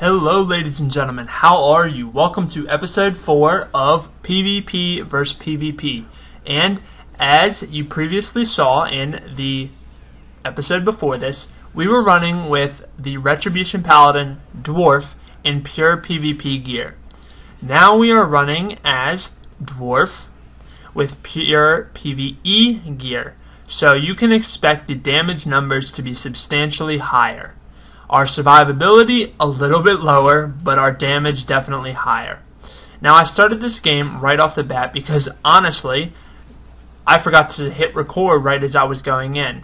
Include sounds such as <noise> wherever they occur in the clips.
Hello, ladies and gentlemen. How are you? Welcome to episode 4 of PvE vs. PvP. And as you previously saw in the episode before this, we were running with the Retribution Paladin Dwarf in pure PvP gear. Now we are running as Dwarf with pure PvE gear. So you can expect the damage numbers to be substantially higher. Our survivability a little bit lower, but our damage definitely higher. Now I started this game right off the bat because honestly, I forgot to hit record right as I was going in.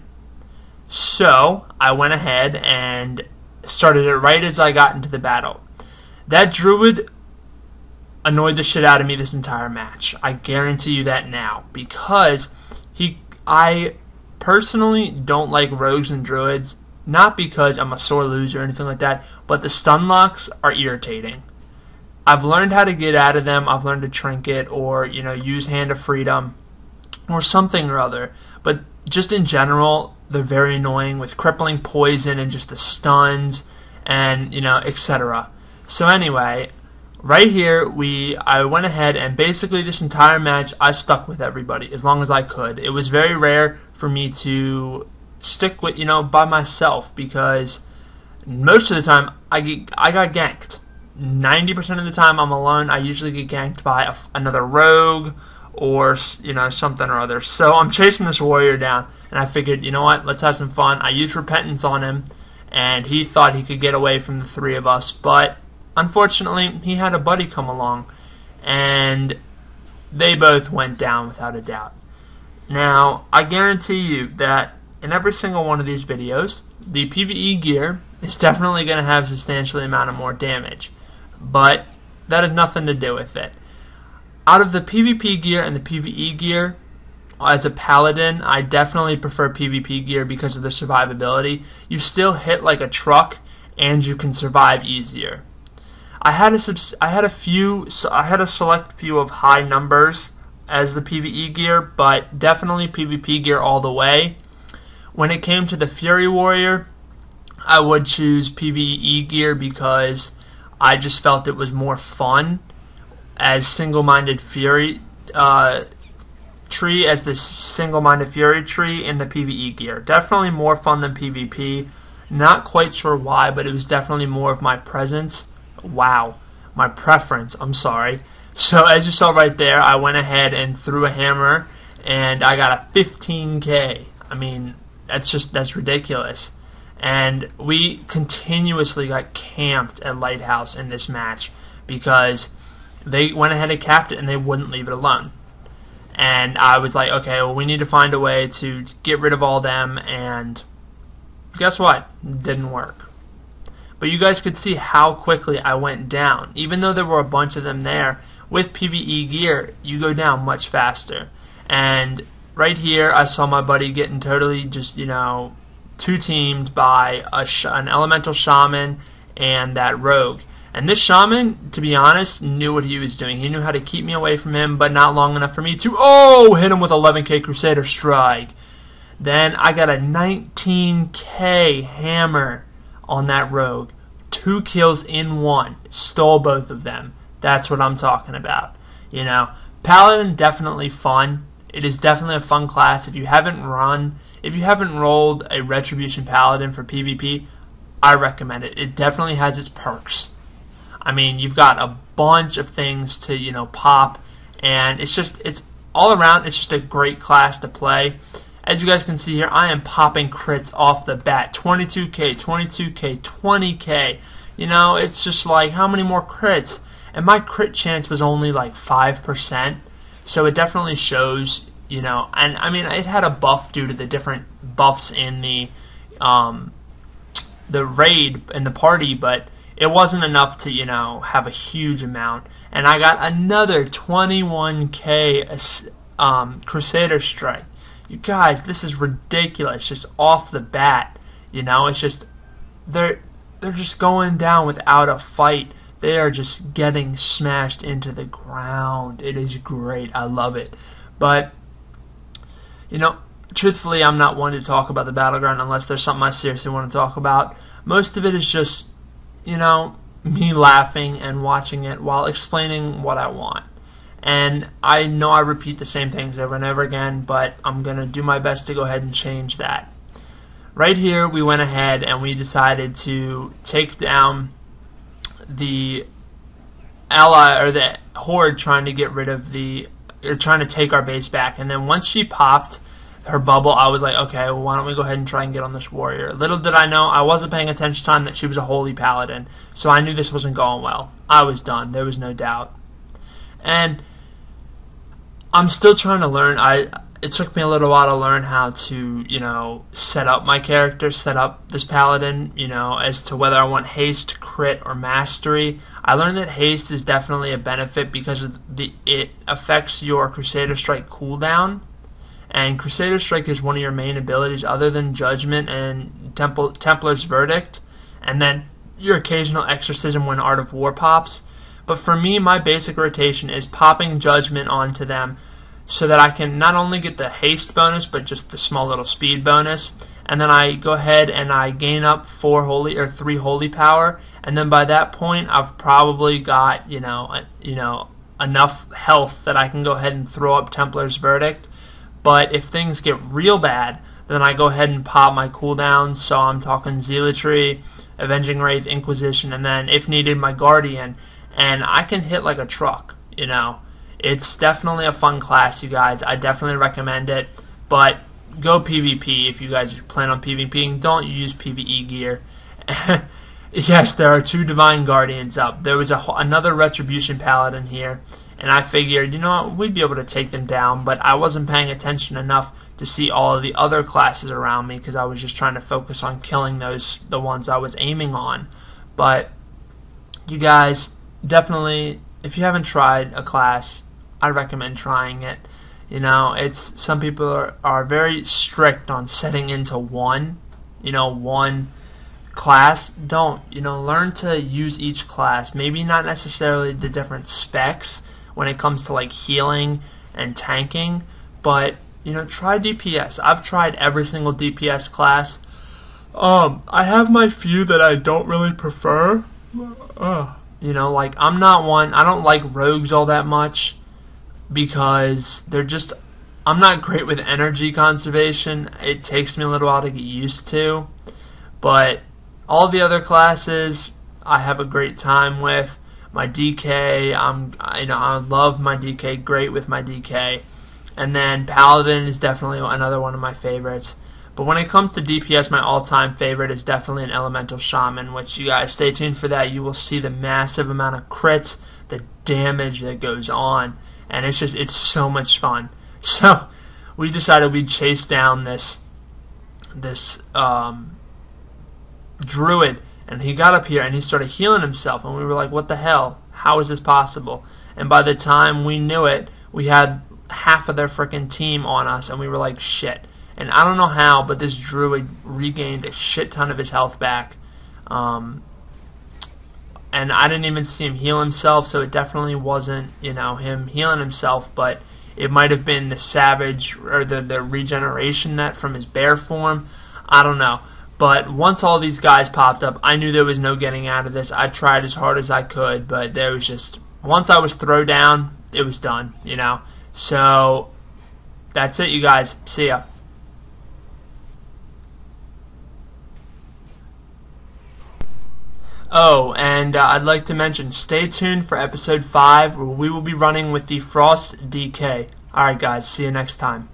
So I went ahead and started it right as I got into the battle. That druid annoyed the shit out of me this entire match. I guarantee you that now because he I personally don't like rogues and druids not because I'm a sore loser or anything like that, but the stun locks are irritating. I've learned how to get out of them. I've learned to trinket or, you know, use Hand of Freedom or something or other. But just in general, they're very annoying with crippling poison and just the stuns and, you know, etc. So anyway, right here we I went ahead and basically this entire match I stuck with everybody as long as I could. It was very rare for me to stick with you know by myself because most of the time I get I got ganked. Ninety percent of the time I'm alone. I usually get ganked by a, another rogue or you know something or other. So I'm chasing this warrior down, and I figured you know what, let's have some fun. I used repentance on him, and he thought he could get away from the three of us, but unfortunately he had a buddy come along, and they both went down without a doubt. Now I guarantee you that in every single one of these videos, the PvE gear is definitely going to have substantially amount of more damage, but that has nothing to do with it. Out of the PvP gear and the PvE gear, as a paladin, I definitely prefer PvP gear because of the survivability. You still hit like a truck, and you can survive easier. I had a I had a few I had a select few of high numbers as the PvE gear, but definitely PvP gear all the way. When it came to the Fury Warrior, I would choose PvE gear because I just felt it was more fun as single-minded Fury uh, tree as the single-minded Fury tree in the PvE gear. Definitely more fun than PvP. Not quite sure why, but it was definitely more of my presence. Wow, my preference. I'm sorry. So as you saw right there, I went ahead and threw a hammer, and I got a 15k. I mean, that's just that's ridiculous. And we continuously got camped at Lighthouse in this match because they went ahead and capped it and they wouldn't leave it alone. And I was like, okay, well, we need to find a way to get rid of all them. And guess what? didn't work. But you guys could see how quickly I went down. Even though there were a bunch of them there, with PvE gear, you go down much faster. And right here, I saw my buddy getting totally just, you know, two teamed by an elemental shaman and that rogue. And this shaman, to be honest, knew what he was doing. He knew how to keep me away from him, but not long enough for me to, oh, hit him with 11k Crusader Strike. Then I got a 19k hammer on that rogue. Two kills in one. Stole both of them. That's what I'm talking about. You know, Paladin definitely fun. It is definitely a fun class. If you haven't run, if you haven't rolled a Retribution Paladin for PvP, I recommend it. It definitely has its perks. I mean, you've got a bunch of things to, you know, pop, and it's just, it's all around, it's just a great class to play. As you guys can see here, I am popping crits off the bat. 22k, 22k, 20k. You know, it's just like, how many more crits? And my crit chance was only like 5%. So it definitely shows, you know, and I mean, it had a buff due to the different buffs in the um, the raid and the party, but it wasn't enough to, you know, have a huge amount. And I got another 21k um, Crusader Strike. You guys, this is ridiculous. Just off the bat, you know, it's just they're they're just going down without a fight. They are just getting smashed into the ground. It is great. I love it. But, you know, truthfully, I'm not one to talk about the battleground unless there's something I seriously want to talk about. Most of it is just, you know, me <laughs> laughing and watching it while explaining what I want. And I know I repeat the same things over and over again, but I'm going to do my best to go ahead and change that. Right here, we went ahead and we decided to take down the ally or the horde trying to get rid of the or trying to take our base back. And then once she popped her bubble, I was like, okay, well, why don't we go ahead and try and get on this warrior? Little did I know, I wasn't paying attention to time that she was a holy paladin, so I knew this wasn't going well. I was done. There was no doubt. And I'm still trying to learn. I it took me a little while to learn how to, you know, set up my character, set up this paladin, you know, as to whether I want haste, crit, or mastery. I learned that haste is definitely a benefit because the, it affects your Crusader Strike cooldown. And Crusader Strike is one of your main abilities other than Judgment and Temple, Templar's Verdict. And then your occasional Exorcism when Art of War pops. But for me, my basic rotation is popping Judgment onto them so that I can not only get the haste bonus, but just the small little speed bonus. And then I go ahead and I gain up four holy or three holy power, and then by that point I've probably got you know you know enough health that I can go ahead and throw up Templar's Verdict. But if things get real bad, then I go ahead and pop my cooldowns. So I'm talking Zealotry, Avenging Wrath, Inquisition, and then if needed my Guardian, and I can hit like a truck, you know. It's definitely a fun class, you guys. I definitely recommend it. But go PvP if you guys plan on PvPing. Don't use PvE gear. <laughs> yes, there are two Divine Guardians up. There was a, another Retribution Paladin here. And I figured, you know what, we'd be able to take them down. But I wasn't paying attention enough to see all of the other classes around me because I was just trying to focus on killing those the ones I was aiming on. But you guys definitely if you haven't tried a class I recommend trying it. You know, it's some people are, are very strict on setting into one, you know, one class. Don't, you know, learn to use each class. Maybe not necessarily the different specs when it comes to like healing and tanking, but you know, try DPS. I've tried every single DPS class. Um, I have my few that I don't really prefer. Uh, you know, like I'm not one. I don't like rogues all that much because they're just I'm not great with energy conservation. It takes me a little while to get used to. But all the other classes I have a great time with. My DK, I'm you know I love my DK, great with my DK. And then Paladin is definitely another one of my favorites. But when it comes to DPS, my all-time favorite is definitely an Elemental Shaman, which you guys stay tuned for that. You will see the massive amount of crits, the damage that goes on and it's just it's so much fun. <laughs> So we decided we'd chase down this this um, druid, and he got up here and he started healing himself, and we were like, "What the hell? How is this possible?" And by the time we knew it, we had half of their freaking team on us, and we were like, "Shit!" And I don't know how, but this druid regained a shit ton of his health back. Um, and I didn't even see him heal himself, so it definitely wasn't, you know, him healing himself, but it might have been the savage or the, the regeneration that from his bear form. I don't know. But once all these guys popped up, I knew there was no getting out of this. I tried as hard as I could, but there was just once I was thrown down, it was done, you know. So that's it, you guys. See ya. Oh, and uh, I'd like to mention, stay tuned for episode 5 where we will be running with the Frost DK. Alright guys, see you next time.